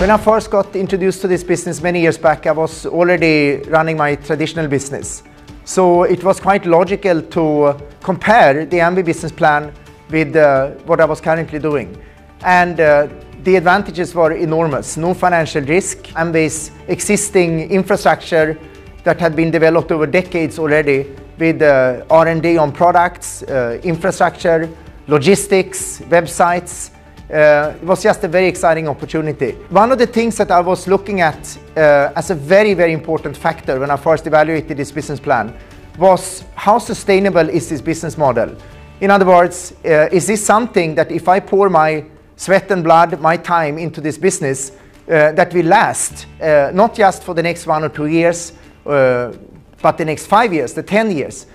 When I first got introduced to this business many years back, I was already running my traditional business. So it was quite logical to compare the Amway business plan with uh, what I was currently doing. And uh, the advantages were enormous. No financial risk. Amway's existing infrastructure that had been developed over decades already with uh, R&D on products, uh, infrastructure, logistics, websites. Uh, it was just a very exciting opportunity. One of the things that I was looking at uh, as a very, very important factor when I first evaluated this business plan was how sustainable is this business model? In other words, uh, is this something that if I pour my sweat and blood, my time into this business, that will last, not just for the next one or two years, but the next five years, the 10 years,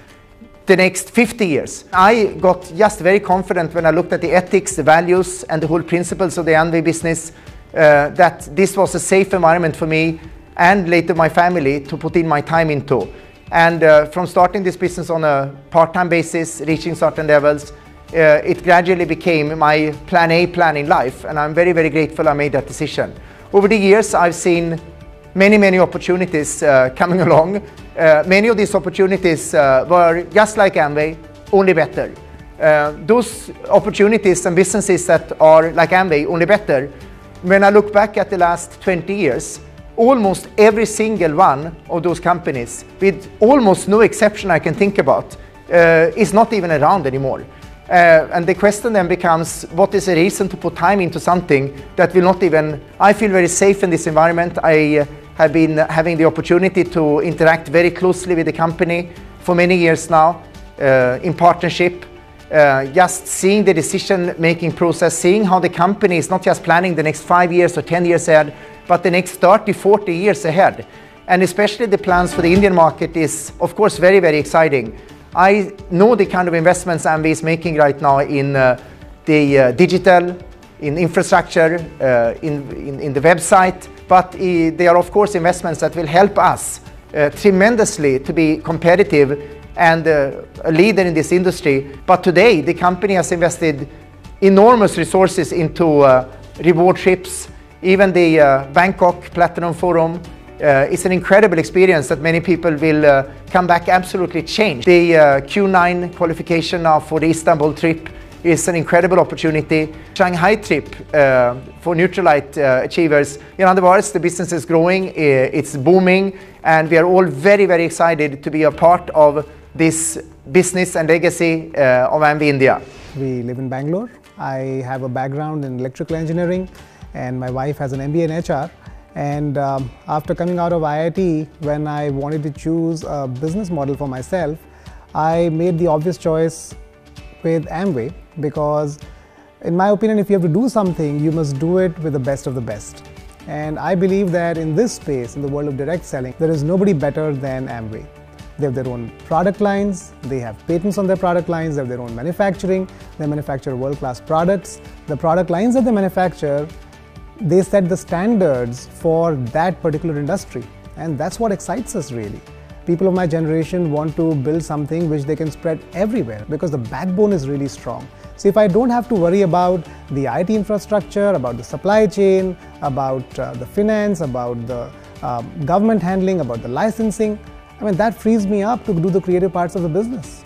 the next 50 years. I got just very confident when I looked at the ethics, the values, and the whole principles of the Amway business uh, that this was a safe environment for me and later my family to put in my time into. And uh, from starting this business on a part-time basis, reaching certain levels, uh, it gradually became my plan A plan in life. And I'm very, very grateful I made that decision. Over the years, I've seen many, many opportunities uh, coming along. Uh, many of these opportunities uh, were just like Amway, only better. Uh, those opportunities and businesses that are like Amway, only better, when I look back at the last 20 years, almost every single one of those companies, with almost no exception I can think about, uh, is not even around anymore. Uh, and the question then becomes, what is the reason to put time into something that will not even, I feel very safe in this environment. I uh, have been having the opportunity to interact very closely with the company for many years now uh, in partnership. Uh, just seeing the decision making process, seeing how the company is not just planning the next five years or 10 years ahead, but the next 30, 40 years ahead. And especially the plans for the Indian market is, of course, very, very exciting. I know the kind of investments Amway is making right now in uh, the uh, digital, in infrastructure, uh, in, in, in, the website, but uh, they are, of course, investments that will help us uh, tremendously to be competitive and uh, a leader in this industry. But today, the company has invested enormous resources into reward trips, even the uh, Bangkok Platinum Forum uh, an incredible experience that many people will uh, come back absolutely changed. The uh, Q9 qualification now for the Istanbul trip is an incredible opportunity. Shanghai trip uh, for Nutrilite uh, achievers. In other words, the business is growing, it's booming, and we are all very, very excited to be a part of this business and legacy of Amway India. We live in Bangalore. I have a background in electrical engineering and my wife has an MBA in HR. And um, after coming out of IIT, when I wanted to choose a business model for myself, I made the obvious choice with Amway because, in my opinion, if you have to do something, you must do it with the best of the best. And I believe that in this space, in the world of direct selling, there is nobody better than Amway. They have their own product lines, they have patents on their product lines, they have their own manufacturing, they manufacture world class products. The product lines that they manufacture they set the standards for that particular industry. And that's what excites us really. People of my generation want to build something which they can spread everywhere because the backbone is really strong. So if I don't have to worry about the IT infrastructure, about the supply chain, about uh, the finance, about the uh, government handling, about the licensing, I mean, that frees me up to do the creative parts of the business.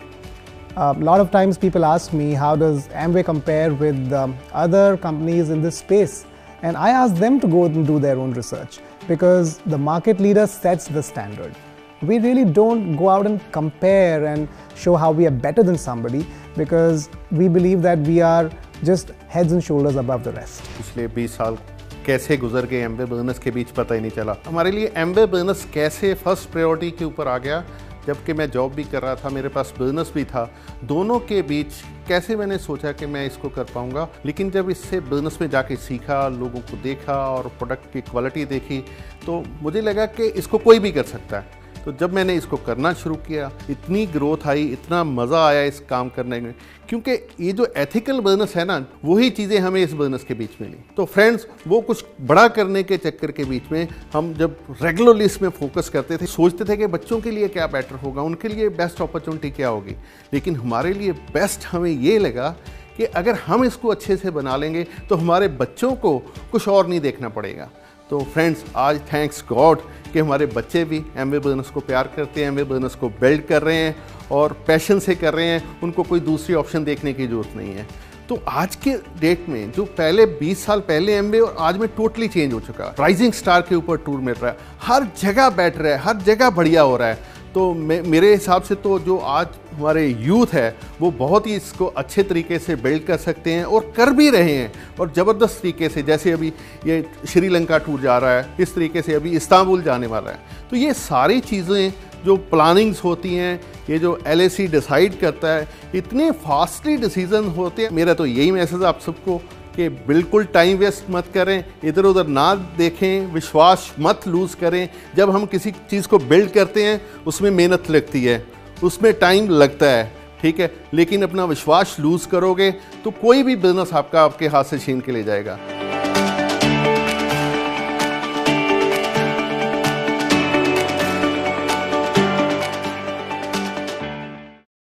Uh, a lot of times people ask me, how does Amway compare with um, other companies in this space? And I ask them to go and do their own research because the market leader sets the standard. We really don't go out and compare and show how we are better than somebody because we believe that we are just heads and shoulders above the rest. पिछले 20 साल कैसे गुजर गए एमबे business के बीच पता ही नहीं चला। हमारे लिए एमबे बिज़नेस कैसे फ़र्स्ट प्रायोरिटी के ऊपर आ गया, जबकि मैं जॉब भी कर रहा था, मेरे पास बिज़नेस भी था, दोनों के बीच कैसे मैंने सोचा कि मैं इसको कर पाऊँगा? लेकिन जब इससे बिज़नेस में जाके सीखा, लोगों को देखा और प्रोडक्ट की क्वालिटी देखी तो मुझे लगा कि इसको कोई भी कर सकता है। तो जब मैंने इसको करना शुरू किया, इतनी ग्रोथ आई, इतना मज़ा आया इस काम करने में, क्योंकि ये जो एथिकल बिज़नेस है ना, वही चीज़ें हमें इस बिज़नेस के बीच मिली। तो फ्रेंड्स वो कुछ बड़ा करने के चक्कर के बीच में हम जब रेगुलरली इसमें फोकस करते थे, सोचते थे कि बच्चों के लिए क्या बेटर होगा, उनके लिए बेस्ट अपॉर्चुनिटी क्या होगी। लेकिन हमारे लिए बेस्ट हमें ये लगा कि अगर हम इसको अच्छे से बना लेंगे तो हमारे बच्चों को कुछ और नहीं देखना पड़ेगा। तो फ्रेंड्स आज थैंक्स गॉड कि हमारे बच्चे भी एम बिज़नेस को प्यार करते हैं एम बिज़नेस को बिल्ड कर रहे हैं और पैशन से कर रहे हैं, उनको कोई दूसरी ऑप्शन देखने की ज़रूरत नहीं है। तो आज के डेट में, जो पहले 20 साल पहले एम और आज में टोटली चेंज हो चुका है। राइजिंग स्टार के ऊपर टूर मिल रहा है। हर जगह बैठ रहा है, हर जगह बढ़िया हो रहा है। तो मेरे हिसाब से तो जो आज हमारे यूथ है, वो बहुत ही इसको अच्छे तरीके से बिल्ड कर सकते हैं और कर भी रहे हैं और ज़बरदस्त तरीके से, जैसे अभी ये श्रीलंका टूर जा रहा है, इस तरीके से अभी इस्तांबुल जाने वाला है। तो ये सारी चीज़ें जो प्लानिंग्स होती हैं, ये जो एलएसी डिसाइड करता है, इतने फास्टली डिसीज़न होते हैं, मेरा तो यही मैसेज आप सबको। कि बिल्कुल टाइम वेस्ट मत करें इधर उधर ना देखें, विश्वास मत लूज़ करें। जब हम किसी चीज़ को बिल्ड करते हैं, उसमें मेहनत लगती है, उसमें टाइम लगता है, ठीक है? लेकिन अपना विश्वास लूज़ करोगे तो कोई भी बिज़नेस आपका, आपके हाथ से छीन के ले जाएगा।